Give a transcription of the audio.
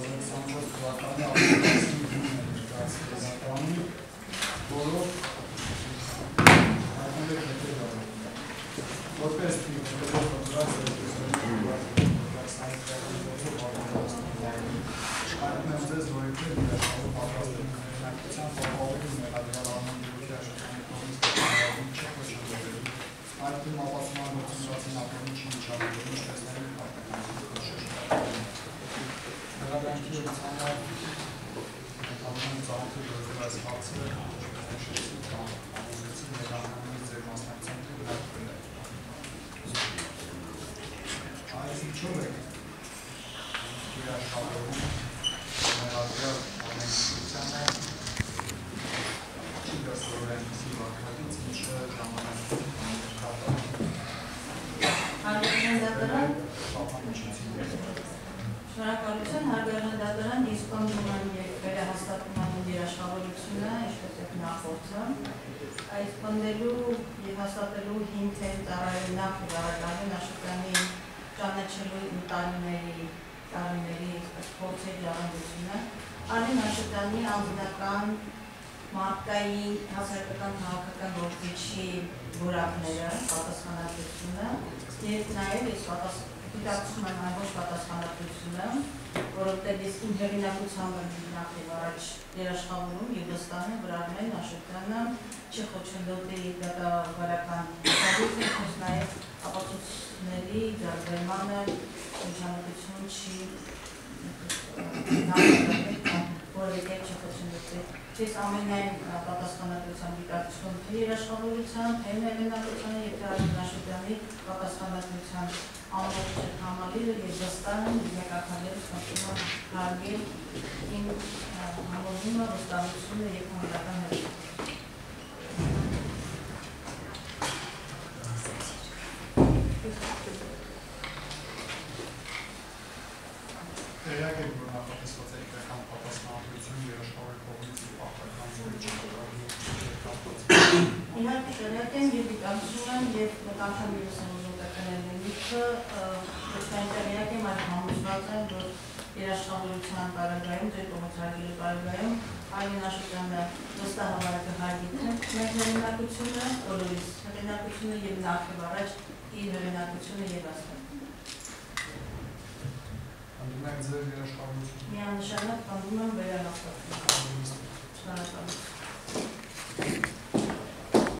2024 թվականի ապրիլի 5-ին ներկայացրել դեսպանի, որով հայտնվել հետևյալը։ Որպես պիլոտելով կոնտրակտ զերծությունների Շարունակում Նրագանքի ուսանար ընթանում ծանոթը դրվել այս հարցը նշեցին կամ ամուսեցին ներանունի ձեր մասնակցանքի վրակվել է։ Այս ինչով եք երաշխավորում մեղադրյալ ամենությունը չի դասավորել այնպիսի վարկատից, ինչը ժամանակում Հարգարժան շապանուչություն Շնորհակալություն հարգարժան դատարան իսկոնդում եւ վերահաստատում են երաշխավորությունը, ինչպես եւ նախորդը։ Այդ կնդելու եւ հաստատելու ծառայելու նախ վերադառնալու Նաշուկանի ճանաչելու ընտանիների տարիների փորձի ժառանգությունը, Արի Նաշուկանի անձնական մարդկային հասարակական քաղաքական գործիչի որակները, պատասխանատվությունը եւ նաեւ ես պատասխան դիտակցում եմ այն պատասխանատվությունը, որովհետև ես իմ հեղինակությամբ եմ նախ եւ առաջ երաշխավորում որ Արմեն Աշոտյանը չխոչընդոտի դատավարական ինչպես նաեւ ապացույցների ձեռբերմանը նշանակություն չի որևէ չխոչընդոտի։ Ես ամենայն պատասխանատվության դիտակցում թե երաշխավորության, թե հեղինակությանը եւ թե Աշոտյանի պատասխանատվության ամբողջ եւ վստահ եմ դիակակալերս մտնում հարգել իմ համոզումը, վստահությունը հանրական հերթը։ Տեղյակ եք, որ նախատեսված է իրական պատասխանատվություն երաշխավորի կողմից ու պարտական զորի չկատարելու Իհարկե տեղյակ եմ եւ դիտակցում եմ եւ նկատեմ ես միտքը, ոչքան տեղյակ եմ այդ համոզված եմ, որ երաշխավորության պարագայում, ձեր կողմից հարգելի պարագայում Արին Աշոտյանը վստահաբար կհարգի թե մեր հեղինակությունը, բոլորիս հեղինակությունը եւ նախ եւ առաջ իր հեղինակությունը եւ ասում։ Հանդիպենք ձեր երաշխավորությունը։ Միանշանակ կանգնում եմ վերահաստատում։ Շնորհակալություն։